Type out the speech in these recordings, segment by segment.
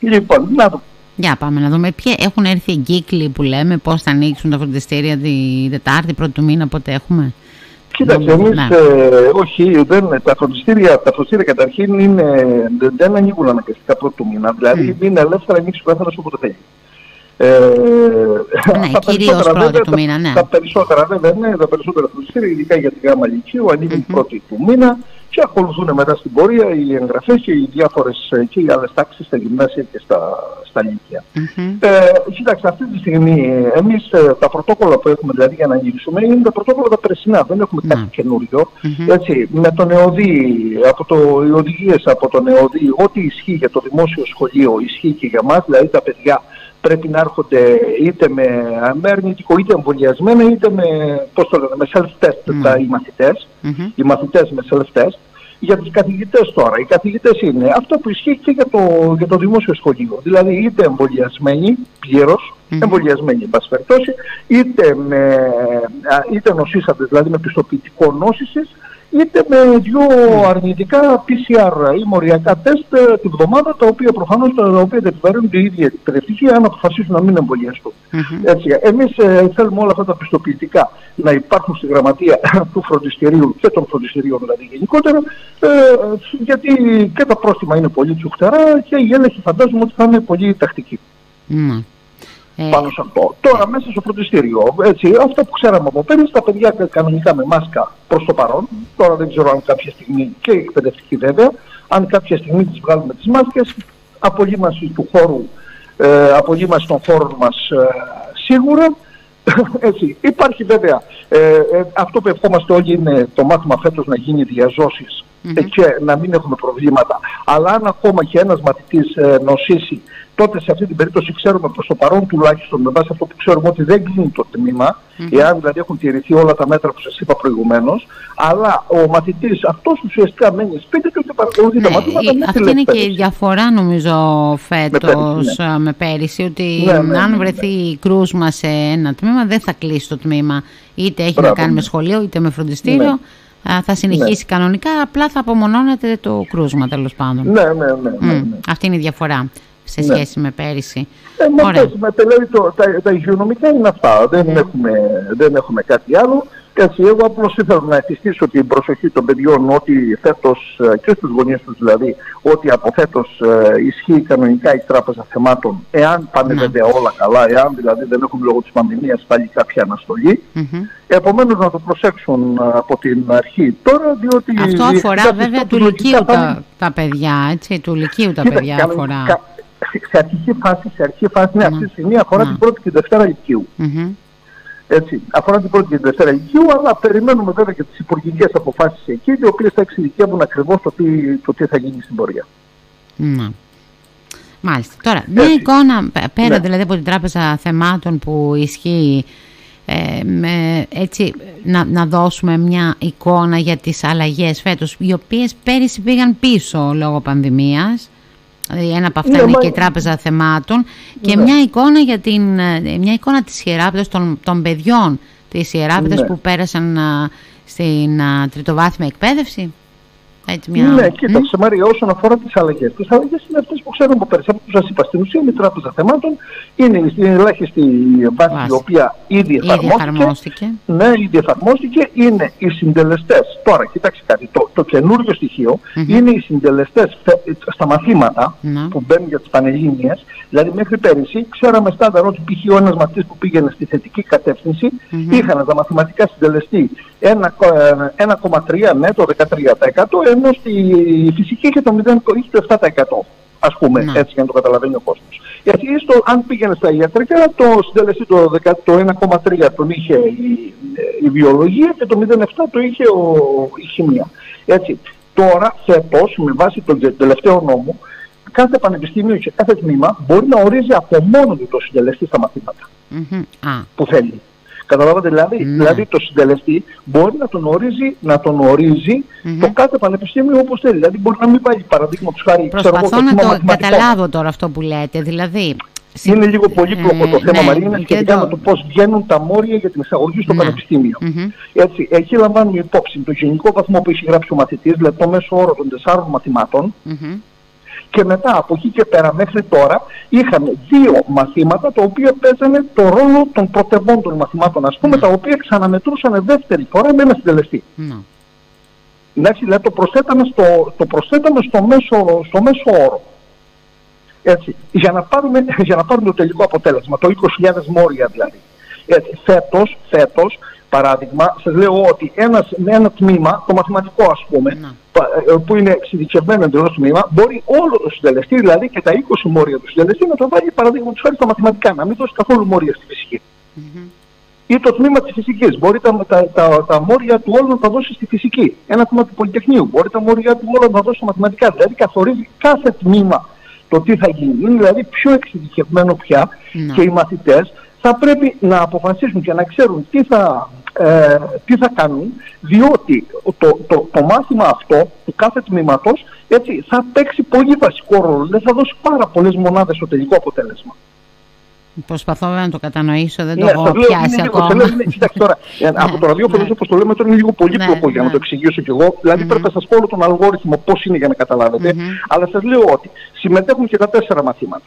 Λοιπόν, να το για πάμε να δούμε ποιοι έχουν έρθει εγκύκλοι που λέμε, πώς θα ανοίξουν τα φροντιστήρια την Τετάρτη, πρώτη του μήνα, πότε έχουμε. Κοίταξε, εμείς, ναι. ε, όχι, δεν, τα φροντιστήρια, τα φροντιστήρια καταρχήν είναι, δεν, δεν ανοίγουν αναγκαστικά πρώτη του μήνα, δηλαδή mm. είναι ελεύθερα να ανοίξει ο καθένας όποτε θέλει. Ε, ναι, κυρίως πρώτη του μήνα, ναι. Τα περισσότερα βέβαια, ναι, τα περισσότερα φροντιστήρια, ειδικά για την γάμα λυκείου, ανοίγουν mm-hmm. πρώτη του μήνα και ακολουθούν μετά στην πορεία οι εγγραφές και οι διάφορες ε, και οι άλλες τάξεις στα γυμνάσια και στα, στα λύκεια. Mm-hmm. Ε, κοίταξε, αυτή τη στιγμή εμείς ε, τα πρωτόκολλα που έχουμε δηλαδή για να γυρίσουμε είναι τα πρωτόκολλα τα περσινά, δεν έχουμε κάτι mm-hmm. καινούριο. Mm-hmm. Έτσι, με τον ΕΟΔΗ, από το, οι οδηγίες από τον ΕΟΔΗ, ό,τι ισχύει για το δημόσιο σχολείο ισχύει και για μας, δηλαδή τα παιδιά πρέπει να έρχονται είτε με, με αρνητικό, είτε εμβολιασμένα, είτε με, πώς το λένε, με self-test mm. τα, οι μαθητές, mm-hmm. οι μαθητές με self-test. Για τους καθηγητές τώρα, οι καθηγητές είναι αυτό που ισχύει και για το, για το δημόσιο σχολείο. Δηλαδή είτε εμβολιασμένοι πλήρως, mm-hmm. εμβολιασμένοι εν είτε, με, είτε νοσήσαντες, δηλαδή με πιστοποιητικό νόσησης, είτε με δύο αρνητικά PCR ή μοριακά τεστ ε, τη βδομάδα, τα οποία προφανώς τα οποία δεν επιβαρύνουν την ίδια εκπαιδευτική αν αποφασίσουν να μην εμβολιαστούν. Mm-hmm. Έτσι, εμείς ε, θέλουμε όλα αυτά τα πιστοποιητικά να υπάρχουν στη γραμματεία του φροντιστηρίου και των φροντιστηρίων δηλαδή γενικότερα, ε, γιατί και τα πρόστιμα είναι πολύ τσουχτερά και η έλεγχη φαντάζομαι ότι θα είναι πολύ τακτική. Mm πάνω σε αυτό. Τώρα μέσα στο φροντιστήριο, έτσι, αυτό που ξέραμε από πέρυσι, τα παιδιά κανονικά με μάσκα προς το παρόν, τώρα δεν ξέρω αν κάποια στιγμή και εκπαιδευτική βέβαια, αν κάποια στιγμή τις βγάλουμε τις μάσκες, απολύμαση του χώρου, ε, απολύμαση των χώρων μας ε, σίγουρα, έτσι. Υπάρχει βέβαια, ε, ε, αυτό που ευχόμαστε όλοι είναι το μάθημα φέτος να γίνει διαζώσεις mm-hmm. και να μην έχουμε προβλήματα. Αλλά αν ακόμα και ένας μαθητής ε, νοσήσει τότε σε αυτή την περίπτωση ξέρουμε προς το παρόν τουλάχιστον με βάση αυτό που ξέρουμε ότι δεν κλείνει το τμήμα, mm-hmm. εάν δηλαδή έχουν τηρηθεί όλα τα μέτρα που σας είπα προηγουμένως, αλλά ο μαθητής αυτός ουσιαστικά μένει σπίτι του και παρακολουθεί ναι, τα μαθήματα. Αυτή είναι και η διαφορά νομίζω φέτος με, ναι. με πέρυσι, ότι ναι, ναι αν ναι, βρεθεί ναι. κρούσμα σε ένα τμήμα δεν θα κλείσει το τμήμα. Είτε έχει να κάνει με σχολείο είτε με φροντιστήριο θα συνεχίσει κανονικά, απλά θα απομονώνεται το κρούσμα τέλος πάντων. Ναι, ναι, ναι. ναι, ναι. Αυτή είναι η διαφορά σε ναι. σχέση με πέρυσι. Ε, με Ωραία. με, δηλαδή το, τα, τα υγειονομικά είναι αυτά. Δεν, ναι. έχουμε, δεν έχουμε κάτι άλλο. Έτσι, εγώ απλώς ήθελα να εφιστήσω την προσοχή των παιδιών ότι φέτος ε, και στους γονείς τους δηλαδή, ότι από φέτο ε, ισχύει κανονικά η τράπεζα θεμάτων, εάν πάνε ναι. βέβαια όλα καλά, εάν δηλαδή δεν έχουμε λόγω της πανδημίας πάλι κάποια αναστολή. Mm-hmm. Επομένως να το προσέξουν ε, από την αρχή τώρα, διότι. Αυτό αφορά βέβαια του Λυκείου τα, τα παιδιά, έτσι, του Λυκείου τα παιδιά αφορά σε αρχική φάση, σε αρχική φάση, ναι, αυτή τη στιγμή αφορά την πρώτη και δευτέρα ηλικίου. Έτσι, αφορά την πρώτη και την δευτέρα ηλικίου, αλλά περιμένουμε βέβαια και τις υπουργικές αποφάσεις εκεί, οι οποίες θα εξειδικεύουν ακριβώς το τι, το τι θα γίνει στην πορεία. Ναι. Μάλιστα. Τώρα, μια εικόνα, πέρα ναι. δηλαδή από την Τράπεζα Θεμάτων που ισχύει, ε, με, έτσι, να, να δώσουμε μια εικόνα για τις αλλαγές φέτος, οι οποίες πέρυσι πήγαν πίσω λόγω πανδημίας. Δηλαδή ένα από αυτά ναι, είναι και η Τράπεζα Θεμάτων και ναι. μια εικόνα, για την, ε, μια εικόνα της ιεράπητας των, των παιδιών της ιεράπητας ναι. που πέρασαν στην τριτοβάθμια εκπαίδευση. Έτσι μια... Ναι, κοίταξε mm. Μαρία, όσον αφορά τις αλλαγές. Τις αλλαγές είναι αυτές που ξέρουμε από πέρσι. που σας είπα, στην ουσία είναι η Τράπεζα Θεμάτων, είναι στην ελάχιστη βάση η οποία ήδη εφαρμόστηκε. Ήδη εφαρμόστηκε. Ναι, ήδη εφαρμόστηκε. Είναι οι συντελεστές. Τώρα, κοιτάξτε κάτι, το, το καινούριο στοιχείο mm-hmm. είναι οι συντελεστές στα μαθήματα mm-hmm. που μπαίνουν για τις πανελλήνιες. Δηλαδή μέχρι πέρυσι ξέραμε στάνταρ ότι π.χ. ο ένας μαθητής που πήγαινε στη θετική κατεύθυνση mm-hmm. είχαν τα μαθηματικά συντελεστή 1,3 ναι το 13% ενώ στη φυσική είχε το 0, είχε το 7% ας πούμε, ναι. έτσι για να το καταλαβαίνει ο κόσμος. Γιατί στο, αν πήγαινε στα ιατρικά, το συντελεστή το, το 1,3 τον είχε η, η, βιολογία και το 0,7 το είχε ο, η χημεία. Έτσι. Τώρα, φέτος, με βάση τον τελευταίο νόμο, κάθε πανεπιστήμιο και κάθε τμήμα μπορεί να ορίζει από μόνο του το συντελεστή στα μαθηματα mm-hmm. που θέλει. Καταλάβατε δηλαδή, ναι. δηλαδή το συντελεστή μπορεί να τον ορίζει, να τον οριζει το κάθε πανεπιστήμιο όπως θέλει. Δηλαδή μπορεί να μην πάει παραδείγματος χάρη. Προσπαθώ ξέρω, να το καταλάβω τώρα αυτό που λέτε. Δηλαδή είναι λίγο πολύπλοκο το θέμα, ναι, Μαρίνα, σχετικά το... με το πώς βγαίνουν τα μόρια για την εισαγωγή στο ναι. πανεπιστήμιο. Mm-hmm. Έτσι, εκεί λαμβάνουμε υπόψη το γενικό βαθμό που έχει γράψει ο μαθητής, δηλαδή το μέσο όρο των τεσσάρων μαθημάτων, mm-hmm Και μετά από εκεί και πέρα μέχρι τώρα είχαμε δύο μαθήματα τα οποία παίζανε το ρόλο των πρωτευόντων μαθημάτων, ας πούμε, τα οποία ξαναμετρούσαν δεύτερη φορά με ένα συντελεστή. Ναι. Εντάξει, δηλαδή το προσθέταμε στο, το προσθέταμε στο, μέσο, στο μέσο όρο. Έτσι, για, να πάρουμε, για να πάρουμε το τελικό αποτέλεσμα, το 20.000 μόρια δηλαδή. Έτσι, φέτος, φέτος, παράδειγμα, σας λέω ότι ένας, με ένα τμήμα, το μαθηματικό ας πούμε, ναι. ε, που είναι εξειδικευμένο εντελώς τμήμα, μπορεί όλο το συντελεστή, δηλαδή και τα 20 μόρια του συντελεστή, να το βάλει παράδειγμα του χάρη στα μαθηματικά, να μην δώσει καθόλου μόρια στη φυσική. Mm-hmm. Ή το τμήμα της φυσικής. Μπορεί τα, τα, τα, τα, μόρια του όλου να τα δώσει στη φυσική. Ένα τμήμα του Πολυτεχνείου. Μπορεί τα μόρια του όλου να τα δώσει στα μαθηματικά. Δηλαδή καθορίζει κάθε τμήμα το τι θα γίνει. Είναι δηλαδή πιο εξειδικευμένο πια ναι. και οι μαθητές θα πρέπει να αποφασίσουν και να ξέρουν τι θα, ε, τι θα κάνουν, διότι το, το, το μάθημα αυτό του κάθε τμήματος έτσι, θα παίξει πολύ βασικό ρόλο, δεν θα δώσει πάρα πολλές μονάδες στο τελικό αποτέλεσμα. Προσπαθώ να το κατανοήσω, δεν το ναι, έχω πιάσει ακόμα. Ναι, κοιτάξτε τώρα, ε, από το ραδιόφωνο όπως το λέμε τώρα είναι λίγο πολύ ναι, για να το εξηγήσω κι εγώ. Δηλαδή πρέπει να σας πω όλο τον αλγόριθμο πώς είναι για να καταλάβετε. Αλλά σας λέω ότι συμμετέχουν και τα τέσσερα μαθήματα.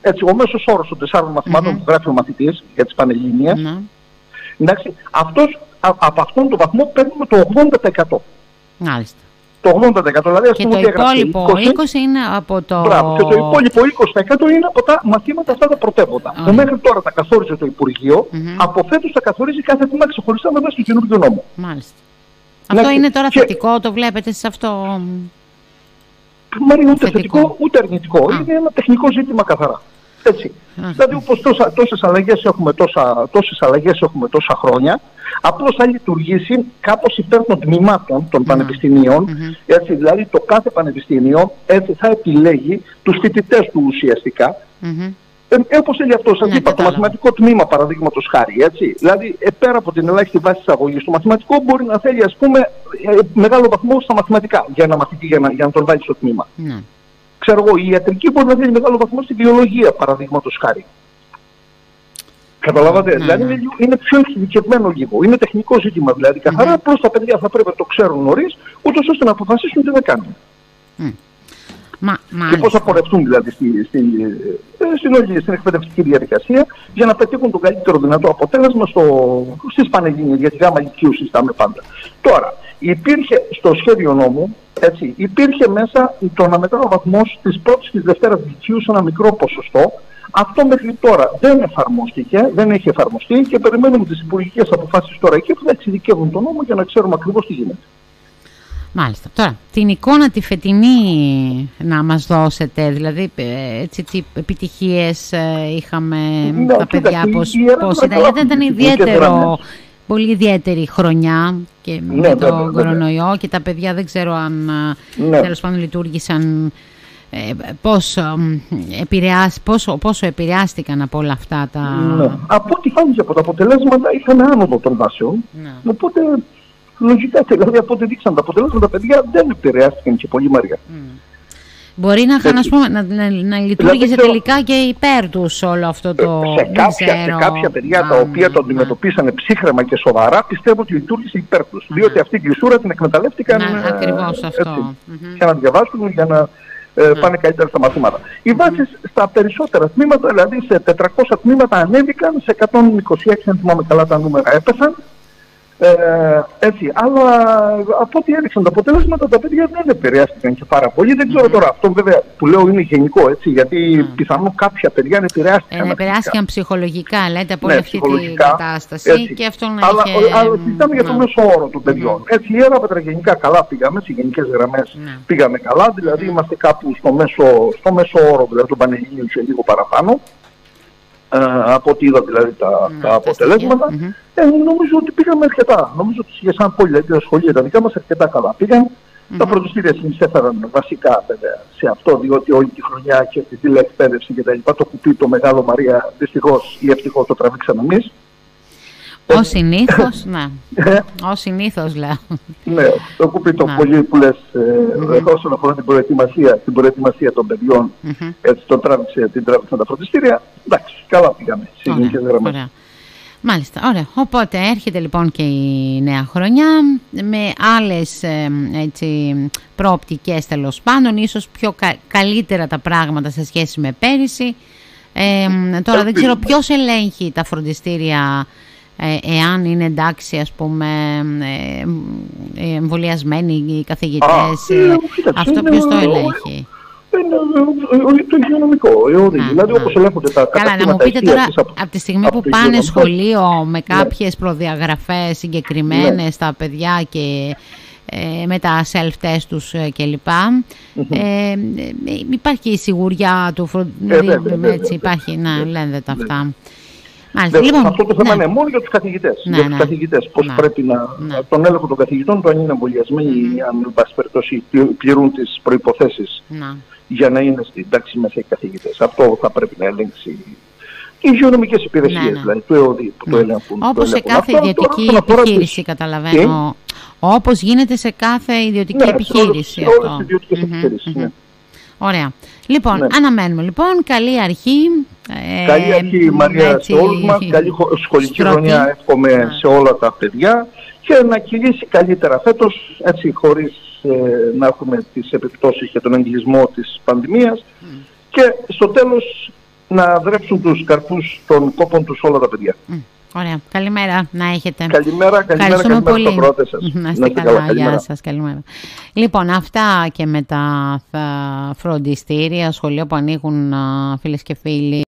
Έτσι, ο μέσος όρος των τεσσάρων μαθημάτων που γράφει ο μαθητής για τις πανελλήνιες, εντάξει, αυτός, α, από αυτόν τον βαθμό παίρνουμε το 80%. Μάλιστα. Το 80%. Δηλαδή, και το υπόλοιπο 20, 20 είναι από το... Μπράβο, και το υπόλοιπο 20% είναι από τα μαθήματα αυτά τα πρωτεύοντα. Που μέχρι τώρα τα καθόριζε το Υπουργείο, mm-hmm. από φέτος τα καθορίζει κάθε τμήμα ξεχωριστά με βάση του καινούργιου νόμου. Μάλιστα. Αυτό είναι τώρα και... θετικό, το βλέπετε σε αυτό... Μα είναι ούτε θετικό, θετικό ούτε αρνητικό. Είναι ένα τεχνικό ζήτημα καθαρά. Έτσι. Δηλαδή όπως τόσα, τόσες, αλλαγές έχουμε τόσα, τόσες αλλαγές έχουμε τόσα χρόνια, απλώς θα λειτουργήσει κάπως υπέρ των τμήματων των πανεπιστημίων, έτσι, δηλαδή το κάθε πανεπιστήμιο έτσι, θα επιλέγει τους φοιτητές του ουσιαστικά, ε, Όπως έλεγε αυτός, σα ναι, είπα, το μαθηματικό τμήμα παραδείγματος χάρη. Έτσι. Δηλαδή, ε, πέρα από την ελάχιστη βάση της αγωγής, το μαθηματικό μπορεί να θέλει, ας πούμε, ε, μεγάλο βαθμό στα μαθηματικά για ένα μαθητή, για να, για να τον βάλει στο τμήμα. Ναι ξέρω εγώ, η ιατρική μπορεί να δίνει μεγάλο βαθμό στη βιολογία, παραδείγματος χάρη. Καταλάβατε, ναι, δηλαδή ναι. Είναι, είναι πιο εξειδικευμένο λίγο. Είναι τεχνικό ζήτημα δηλαδή. Καθαρά mm-hmm. απλώ τα παιδιά θα πρέπει να το ξέρουν νωρίς, ούτως ώστε να αποφασίσουν τι να κάνουν. Mm. Μα, και πώς θα πορευτούν δηλαδή στη, στη, ε, στην όλη στην εκπαιδευτική διαδικασία για να πετύχουν το καλύτερο δυνατό αποτέλεσμα στις Πανελλήνιες, γιατί γάμα ηλικίου συζητάμε πάντα. Τώρα, υπήρχε στο σχέδιο νόμου, έτσι, υπήρχε μέσα το αναμετρό βαθμό της πρώτης και δευτέρας λυκείου σε ένα μικρό ποσοστό. Αυτό μέχρι τώρα δεν εφαρμόστηκε, δεν έχει εφαρμοστεί και περιμένουμε τις υπουργικές αποφάσεις τώρα εκεί που θα εξειδικεύουν τον νόμο για να ξέρουμε ακριβώς τι γίνεται. Μάλιστα. Τώρα, την εικόνα τη φετινή να μας δώσετε, δηλαδή ε, έτσι, τι επιτυχίες ε, είχαμε ναι, τα παιδιά, πώς, πώς ήταν, γιατί ήταν ιδιαίτερο, πολύ ιδιαίτερη χρονιά και ναι, με τον κορονοϊό και τα παιδιά δεν ξέρω αν ναι. τέλος πάντων λειτουργήσαν ε, πώς, επηρεάς, πόσο, πόσο επηρεάστηκαν από όλα αυτά τα... Ναι. Από ό,τι φάνηκε από τα αποτελέσματα είχαν άνοδο των βάσεων, ναι. οπότε λογικά δηλαδή από ό,τι δείξαν τα αποτελέσματα τα παιδιά δεν επηρεάστηκαν και πολύ Μαρία. Mm. Μπορεί να, είχαν, πούμε, να, να, να λειτουργήσε δηλαδή, τελικά και υπέρ τους όλο αυτό το. Σε κάποια, σε κάποια παιδιά Α, τα οποία το αντιμετωπίσανε ψύχρεμα και σοβαρά, πιστεύω ότι λειτουργήσε υπέρ τους. Διότι αυτή τη γλυσούρα την εκμεταλλεύτηκαν. Ναι, ακριβώς αυτό. Έτσι, Για να διαβάσουν, για να ε, πάνε καλύτερα στα μαθήματα. Οι βάσεις στα περισσότερα τμήματα, δηλαδή σε 400 τμήματα ανέβηκαν, σε 126 αν θυμάμαι καλά τα νούμερα έπεσαν. Ε, έτσι, αλλά από ό,τι έδειξαν τα αποτέλεσματα τα παιδιά δεν επηρεάστηκαν και πάρα πολύ. Δεν ξέρω τώρα, αυτό βέβαια που λέω είναι γενικό, έτσι, γιατί mm. πιθανόν κάποια παιδιά επηρεάστηκαν. Ε, επηρεάστηκαν ψυχολογικά, λέτε, από όλη αυτή την κατάσταση έτσι. και αυτό να αλλά, είχε... Αλλά συζητάμε για το μέσο όρο των παιδιών. Mm. Έτσι, η Έδρα γενικά καλά πήγαμε, σε γενικές γραμμές mm. πήγαμε καλά, δηλαδή είμαστε κάπου στο μέσο, στο μέσο όρο δηλαδή, του Πανελλήνιου και λίγο παραπάνω. Ε, από ό,τι είδα δηλαδή τα, mm, τα αποτελέσματα, mm-hmm. ε, νομίζω ότι πήγαμε αρκετά. Νομίζω ότι για σαν πολυετή σχολεία τα δικά μας αρκετά καλά πήγαν. Mm-hmm. Τα πρωτοστήρια συνεισέφεραν βασικά βέβαια σε αυτό, διότι όλη τη χρονιά και τη τηλεεκπαίδευση και τα λοιπά, το κουπί το Μεγάλο Μαρία δυστυχώς ή ευτυχώς το τραβήξαμε εμείς. Ω συνήθως, ναι. Ε. Ω συνήθως λέω. Ναι, το κουπί το πολύ που λες ε, όσον αφορά την προετοιμασία, την προετοιμασία των παιδιών, έτσι το τράβηξε, την τράβηξαν τα φροντιστήρια. Εντάξει, καλά πήγαμε σε γενικέ γραμμέ. Μάλιστα, ωραία. Οπότε έρχεται λοιπόν και η νέα χρονιά με άλλες ε, έτσι, προοπτικές τέλος πάντων, ίσως πιο καλύτερα τα πράγματα σε σχέση με πέρυσι. Ε, τώρα δεν ξέρω ποιος ελέγχει τα φροντιστήρια ε, εάν είναι εντάξει ας πούμε ε, εμβολιασμένοι οι καθηγητές. αυτό ποιος το ελέγχει; το υγειονομικό, δηλαδή όπως ελέγχονται τα Καλά, να μου πείτε τώρα, από, τη στιγμή που πάνε σχολείο με ναι. κάποιες προδιαγραφές συγκεκριμένες ναι. στα παιδιά και ε, με τα self-test τους ε, κλπ. Ε, υπάρχει η σιγουριά του φροντίδου, έτσι υπάρχει, να λένε τα αυτά. Μάλιστα, λοιπόν, αυτό το θέμα ναι. είναι μόνο για τους καθηγητές. Ναι, για τους ναι. καθηγητές, πώς ναι. πρέπει να... Ναι. Τον έλεγχο των καθηγητών, το αν είναι εμβολιασμένοι ή αν, εν πάση περιπτώσει, πληρούν τις προϋποθέσεις για να είναι στην τάξη μέσα οι καθηγητές. Αυτό θα πρέπει να ελέγξει οι υγειονομικές υπηρεσίες, ναι, ναι. δηλαδή του ΕΟΔΗ που το ελέγχουν. Όπως σε κάθε ιδιωτική επιχείρηση, καταλαβαίνω. Όπως γίνεται σε κάθε ιδιωτική ναι, επιχείρηση. Σε όλες τις ιδιωτικές επιχειρήσεις, ναι. Ωραία. Λοιπόν, ναι. αναμένουμε λοιπόν. Καλή αρχή. Ε, καλή αρχή Μαρία έτσι, σε όλους μας. Καλή σχολική χρονιά εύχομαι ναι. σε όλα τα παιδιά και να κυλήσει καλύτερα φέτος, έτσι χωρίς ε, να έχουμε τις επιπτώσεις για τον εγκλισμό της πανδημίας και στο τέλος να δρέψουν τους καρπούς των κόπων τους όλα τα παιδιά. Ωραία. Καλημέρα να έχετε. Καλημέρα, καλημέρα, καλημέρα πολύ. στο πρώτο σας. Να είστε καλά. καλά. Γεια σας. Καλημέρα. Λοιπόν, αυτά και με τα φροντιστήρια, σχολεία που ανοίγουν φίλες και φίλοι.